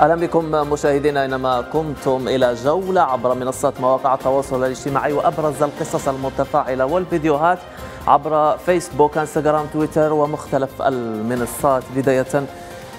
أهلا بكم مشاهدينا أينما كنتم إلى جولة عبر منصات مواقع التواصل الاجتماعي وأبرز القصص المتفاعلة والفيديوهات عبر فيسبوك إنستغرام تويتر ومختلف المنصات. بداية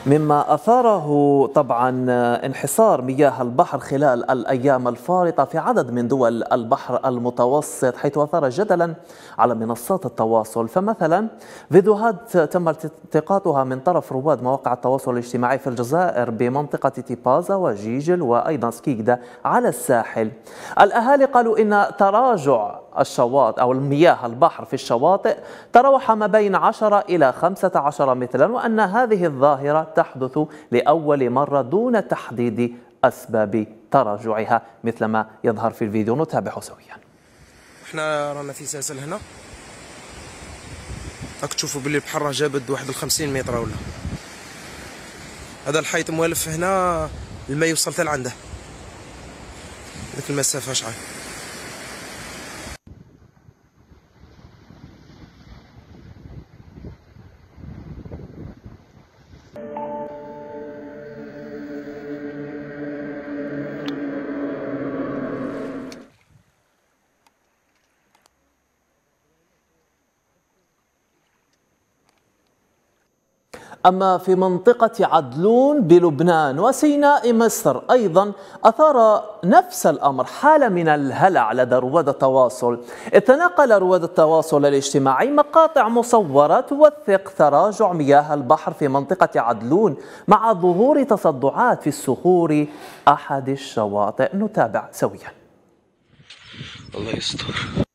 مما أثاره طبعا انحصار مياه البحر خلال الأيام الفارطة في عدد من دول البحر المتوسط حيث أثار جدلا على منصات التواصل. فمثلا فيديوهات تم التقاطها من طرف رواد مواقع التواصل الاجتماعي في الجزائر بمنطقة تيبازا وجيجل وأيضا سكيكدا على الساحل. الأهالي قالوا إن تراجع الشواطئ أو المياه البحر في الشواطئ تراوح ما بين 10 إلى 15 مترا وأن هذه الظاهرة تحدث لأول مرة دون تحديد أسباب تراجعها مثل ما يظهر في الفيديو. نتابعه سويا. إحنا رانا في ساسل هنا. راك تشوفوا باللي البحر راه جابد واحد 50 متر ولا. هذا الحيط موالف هنا الماء يوصل حتى لعنده. ديك المسافة شحال؟ أما في منطقة عدلون بلبنان وسيناء مصر أيضا أثار نفس الأمر حالة من الهلع لدى رواد التواصل. تناقل رواد التواصل الاجتماعي مقاطع مصورة توثق تراجع مياه البحر في منطقة عدلون مع ظهور تصدعات في الصخور أحد الشواطئ. نتابع سويا. الله يستر.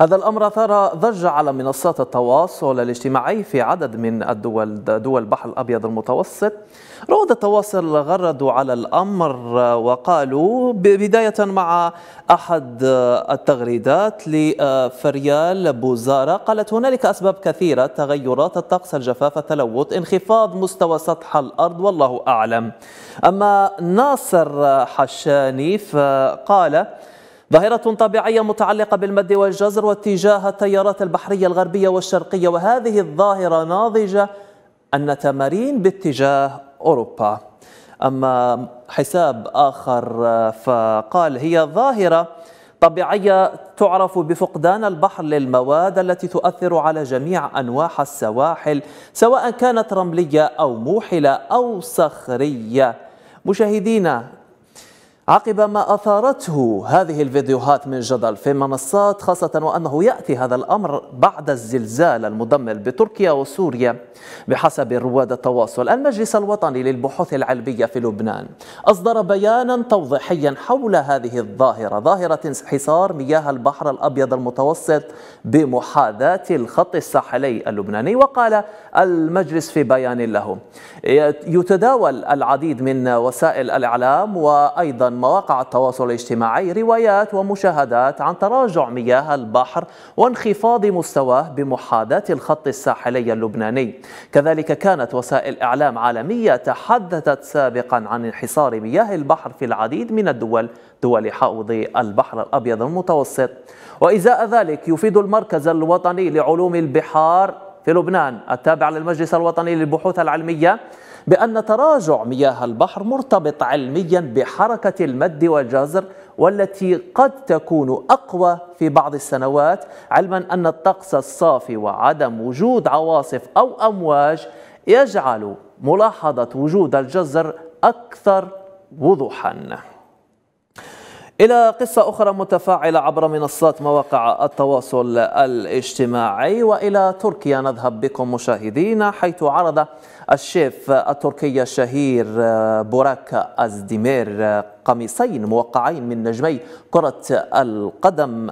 هذا الأمر أثار ضجة على منصات التواصل الاجتماعي في عدد من الدول دول البحر الأبيض المتوسط. رواد التواصل غردوا على الأمر وقالوا بداية مع أحد التغريدات لفريال بوزارة قالت هنالك أسباب كثيرة تغيرات الطقس الجفاف التلوث انخفاض مستوى سطح الأرض والله أعلم. أما ناصر حشاني قال ظاهرة طبيعية متعلقة بالمد والجزر واتجاه التيارات البحرية الغربية والشرقية وهذه الظاهرة ناضجة أن تمارين باتجاه أوروبا. أما حساب آخر فقال هي ظاهرة طبيعية تعرف بفقدان البحر للمواد التي تؤثر على جميع أنواع السواحل سواء كانت رملية أو موحلة أو صخرية. مشاهدينا عقب ما أثارته هذه الفيديوهات من جدل في منصات خاصة وأنه يأتي هذا الأمر بعد الزلزال المدمر بتركيا وسوريا بحسب رواد التواصل المجلس الوطني للبحوث العلمية في لبنان. أصدر بيانا توضيحيا حول هذه الظاهرة ظاهرة انحسار مياه البحر الأبيض المتوسط بمحاذاة الخط الساحلي اللبناني وقال المجلس في بيان له. يتداول العديد من وسائل الإعلام وأيضا مواقع التواصل الاجتماعي روايات ومشاهدات عن تراجع مياه البحر وانخفاض مستواه بمحاذاة الخط الساحلي اللبناني. كذلك كانت وسائل إعلام عالمية تحدثت سابقا عن انحسار مياه البحر في العديد من الدول دول حوض البحر الأبيض المتوسط. وإزاء ذلك يفيد المركز الوطني لعلوم البحار في لبنان. التابع للمجلس الوطني للبحوث العلمية بأن تراجع مياه البحر مرتبط علميا بحركة المد والجزر والتي قد تكون أقوى في بعض السنوات علما أن الطقس الصافي وعدم وجود عواصف أو أمواج يجعل ملاحظة وجود الجزر أكثر وضوحا. إلى قصة أخرى متفاعلة عبر منصات مواقع التواصل الاجتماعي وإلى تركيا نذهب بكم مشاهدينا حيث عرض الشيف التركي الشهير بوراك أزديمير قميصين موقعين من نجمي كرة القدم